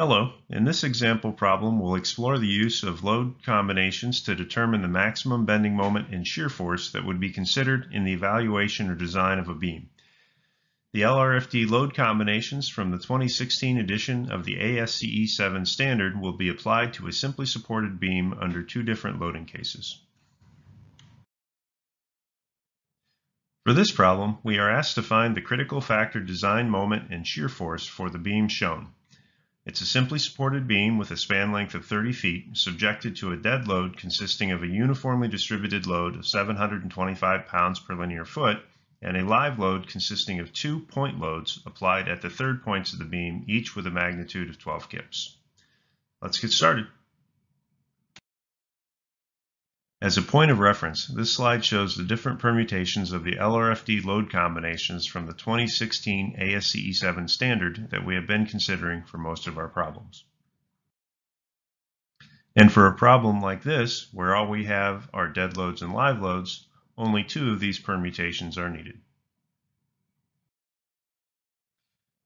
Hello, in this example problem we'll explore the use of load combinations to determine the maximum bending moment and shear force that would be considered in the evaluation or design of a beam. The LRFD load combinations from the 2016 edition of the ASCE 7 standard will be applied to a simply supported beam under two different loading cases. For this problem, we are asked to find the critical factor design moment and shear force for the beam shown. It's a simply supported beam with a span length of 30 feet, subjected to a dead load consisting of a uniformly distributed load of 725 pounds per linear foot and a live load consisting of two point loads applied at the third points of the beam, each with a magnitude of 12 kips. Let's get started. As a point of reference, this slide shows the different permutations of the LRFD load combinations from the 2016 ASCE 7 standard that we have been considering for most of our problems. And for a problem like this, where all we have are dead loads and live loads, only two of these permutations are needed.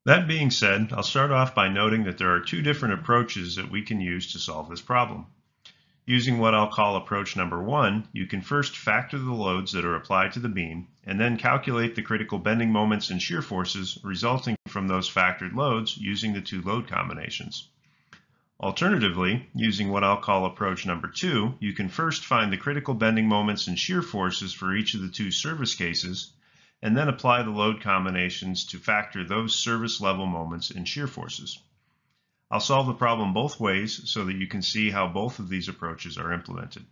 That being said, I'll start off by noting that there are two different approaches that we can use to solve this problem. Using what I'll call approach number one, you can first factor the loads that are applied to the beam, and then calculate the critical bending moments and shear forces resulting from those factored loads using the two load combinations. Alternatively, using what I'll call approach number two, you can first find the critical bending moments and shear forces for each of the two service cases, and then apply the load combinations to factor those service level moments and shear forces. I'll solve the problem both ways so that you can see how both of these approaches are implemented.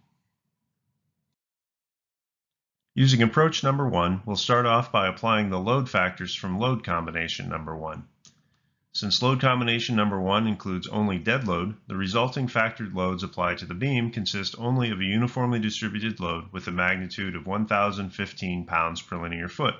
Using approach number one, we'll start off by applying the load factors from load combination number one. Since load combination number one includes only dead load, the resulting factored loads applied to the beam consist only of a uniformly distributed load with a magnitude of 1,015 pounds per linear foot.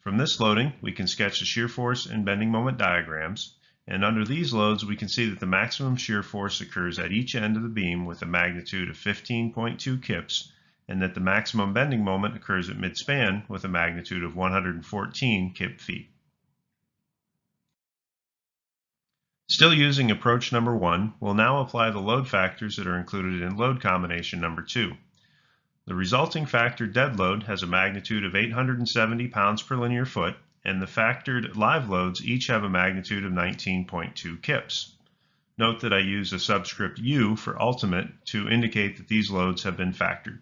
From this loading, we can sketch the shear force and bending moment diagrams, and under these loads, we can see that the maximum shear force occurs at each end of the beam with a magnitude of 15.2 kips, and that the maximum bending moment occurs at mid-span with a magnitude of 114 kip feet. Still using approach number one, we'll now apply the load factors that are included in load combination number two. The resulting factor dead load has a magnitude of 870 pounds per linear foot, and the factored live loads each have a magnitude of 19.2 kips. Note that I use a subscript U for ultimate to indicate that these loads have been factored.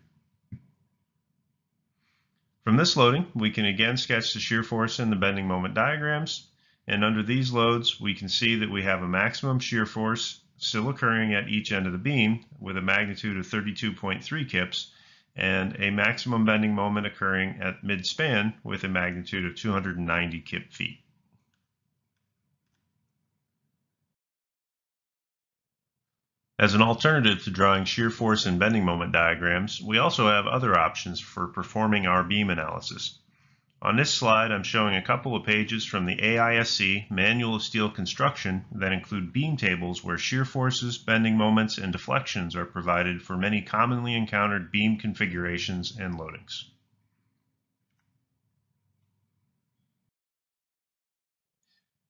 From this loading, we can again sketch the shear force and the bending moment diagrams, and under these loads, we can see that we have a maximum shear force still occurring at each end of the beam with a magnitude of 32.3 kips, and a maximum bending moment occurring at mid-span with a magnitude of 290 kip feet. As an alternative to drawing shear force and bending moment diagrams, we also have other options for performing our beam analysis. On this slide, I'm showing a couple of pages from the AISC Manual of Steel Construction that include beam tables where shear forces, bending moments, and deflections are provided for many commonly encountered beam configurations and loadings.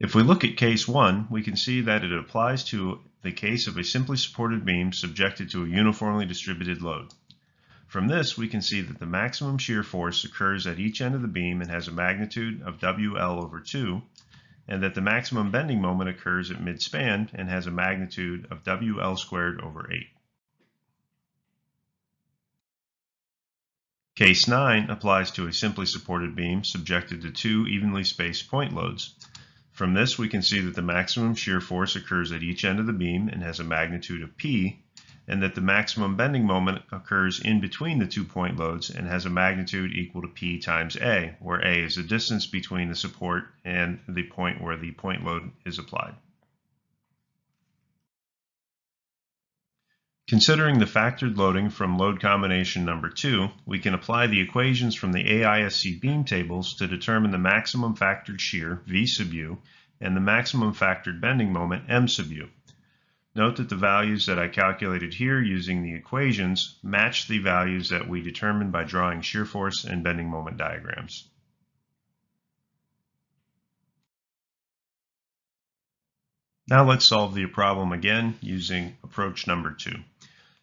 If we look at case 1, we can see that it applies to the case of a simply supported beam subjected to a uniformly distributed load. From this, we can see that the maximum shear force occurs at each end of the beam and has a magnitude of WL over 2, and that the maximum bending moment occurs at mid-span and has a magnitude of WL squared over 8. Case 9 applies to a simply supported beam subjected to two evenly spaced point loads. From this, we can see that the maximum shear force occurs at each end of the beam and has a magnitude of P, and that the maximum bending moment occurs in between the two point loads and has a magnitude equal to P times A, where A is the distance between the support and the point where the point load is applied. Considering the factored loading from load combination number 2, we can apply the equations from the AISC beam tables to determine the maximum factored shear, V sub u, and the maximum factored bending moment, M sub u. Note that the values that I calculated here using the equations match the values that we determined by drawing shear force and bending moment diagrams. Now let's solve the problem again using approach number two.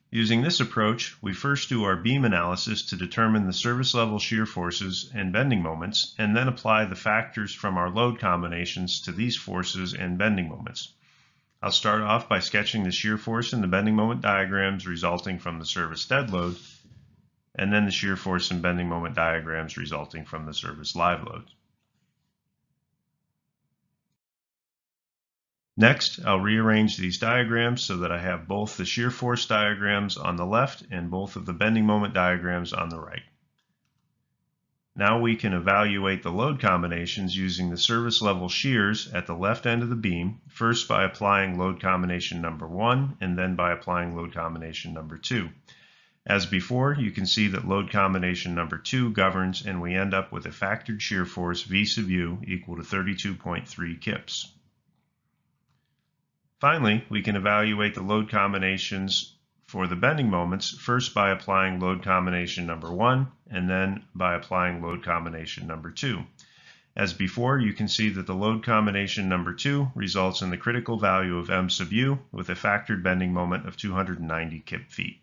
Using this approach, we first do our beam analysis to determine the service level shear forces and bending moments, and then apply the factors from our load combinations to these forces and bending moments. I'll start off by sketching the shear force and the bending moment diagrams resulting from the service dead load, and then the shear force and bending moment diagrams resulting from the service live load. Next, I'll rearrange these diagrams so that I have both the shear force diagrams on the left and both of the bending moment diagrams on the right. Now we can evaluate the load combinations using the service level shears at the left end of the beam, first by applying load combination number one and then by applying load combination number two. As before, you can see that load combination number two governs and we end up with a factored shear force V sub u equal to 32.3 kips. Finally, we can evaluate the load combinations for the bending moments first by applying load combination number one and then by applying load combination number two. As before, you can see that the load combination number two results in the critical value of m sub u with a factored bending moment of 290 kip feet.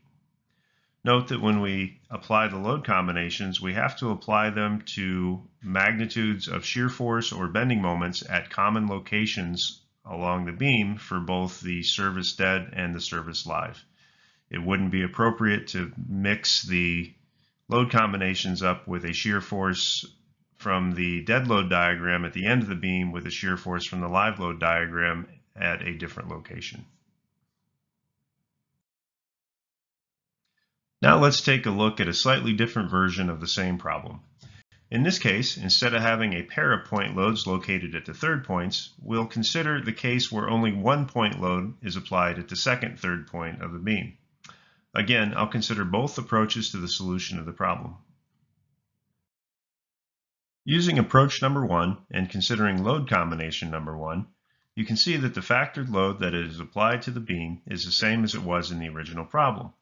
Note that when we apply the load combinations, we have to apply them to magnitudes of shear force or bending moments at common locations along the beam for both the service dead and the service live. It wouldn't be appropriate to mix the load combinations up with a shear force from the dead load diagram at the end of the beam with a shear force from the live load diagram at a different location. Now let's take a look at a slightly different version of the same problem. In this case, instead of having a pair of point loads located at the third points, we'll consider the case where only one point load is applied at the second third point of the beam. Again, I'll consider both approaches to the solution of the problem. Using approach number one and considering load combination number one, you can see that the factored load that is applied to the beam is the same as it was in the original problem.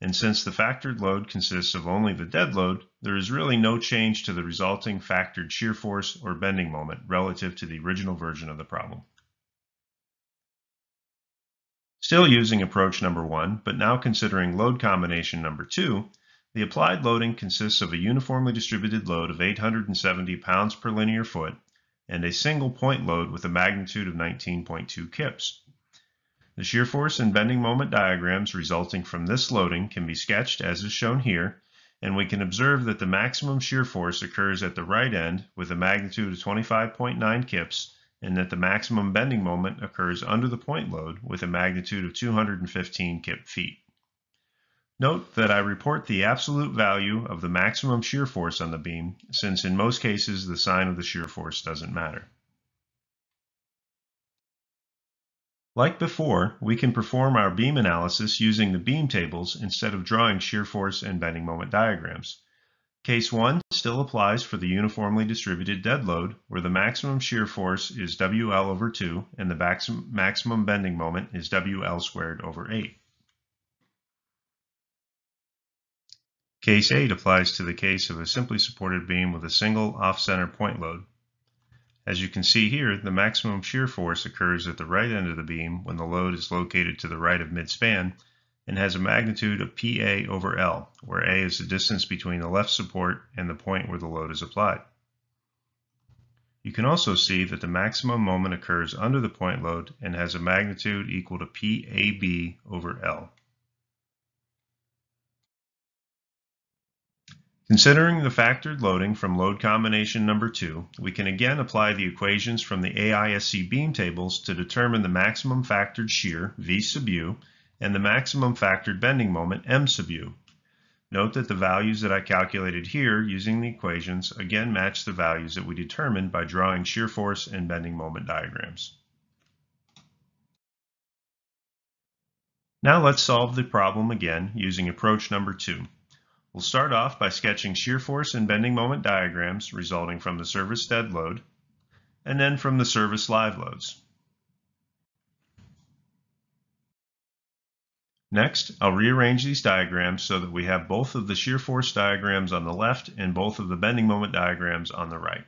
And since the factored load consists of only the dead load, there is really no change to the resulting factored shear force or bending moment relative to the original version of the problem. Still using approach number one, but now considering load combination number two, the applied loading consists of a uniformly distributed load of 870 pounds per linear foot and a single point load with a magnitude of 19.2 kips. The shear force and bending moment diagrams resulting from this loading can be sketched as is shown here, and we can observe that the maximum shear force occurs at the right end with a magnitude of 25.9 kips, and that the maximum bending moment occurs under the point load with a magnitude of 215 kip feet. Note that I report the absolute value of the maximum shear force on the beam, since in most cases the sign of the shear force doesn't matter. Like before, we can perform our beam analysis using the beam tables instead of drawing shear force and bending moment diagrams. Case 1 still applies for the uniformly distributed dead load, where the maximum shear force is WL over 2 and the maximum bending moment is WL squared over 8. Case 8 applies to the case of a simply supported beam with a single off-center point load. As you can see here, the maximum shear force occurs at the right end of the beam when the load is located to the right of midspan and has a magnitude of PA over L, where A is the distance between the left support and the point where the load is applied. You can also see that the maximum moment occurs under the point load and has a magnitude equal to PAB over L. Considering the factored loading from load combination number 2, we can again apply the equations from the AISC beam tables to determine the maximum factored shear, V sub u, and the maximum factored bending moment, M sub u. Note that the values that I calculated here using the equations again match the values that we determined by drawing shear force and bending moment diagrams. Now let's solve the problem again using approach number 2. We'll start off by sketching shear force and bending moment diagrams resulting from the service dead load, and then from the service live loads. Next, I'll rearrange these diagrams so that we have both of the shear force diagrams on the left and both of the bending moment diagrams on the right.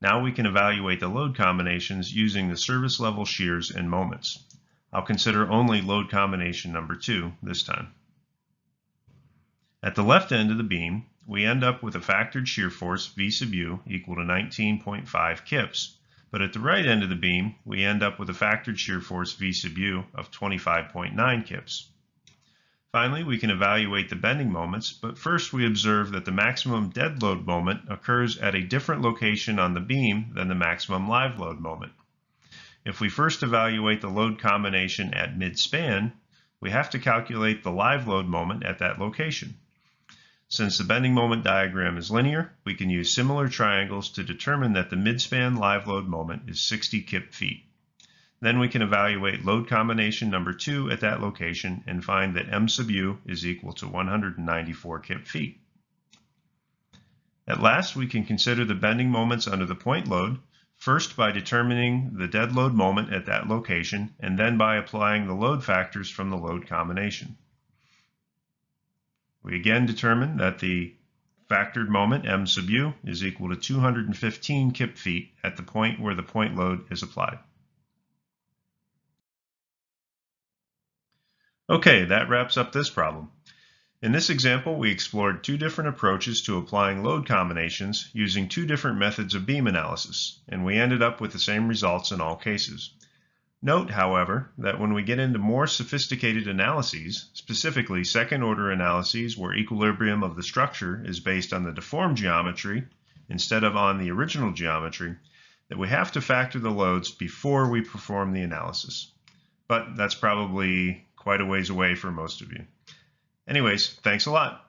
Now we can evaluate the load combinations using the service level shears and moments. I'll consider only load combination number two this time. At the left end of the beam, we end up with a factored shear force V sub u equal to 19.5 kips, but at the right end of the beam, we end up with a factored shear force V sub u of 25.9 kips. Finally, we can evaluate the bending moments, but first we observe that the maximum dead load moment occurs at a different location on the beam than the maximum live load moment. If we first evaluate the load combination at mid-span, we have to calculate the live load moment at that location. Since the bending moment diagram is linear, we can use similar triangles to determine that the midspan live load moment is 60 kip feet. Then we can evaluate load combination number two at that location and find that m sub u is equal to 194 kip feet. At last, we can consider the bending moments under the point load, first by determining the dead load moment at that location, and then by applying the load factors from the load combination. We again determine that the factored moment m sub u is equal to 215 kip feet at the point where the point load is applied. Okay, that wraps up this problem. In this example, we explored two different approaches to applying load combinations using two different methods of beam analysis, and we ended up with the same results in all cases. Note, however, that when we get into more sophisticated analyses, specifically second-order analyses where equilibrium of the structure is based on the deformed geometry instead of on the original geometry, that we have to factor the loads before we perform the analysis. But that's probably quite a ways away for most of you. Anyways, thanks a lot.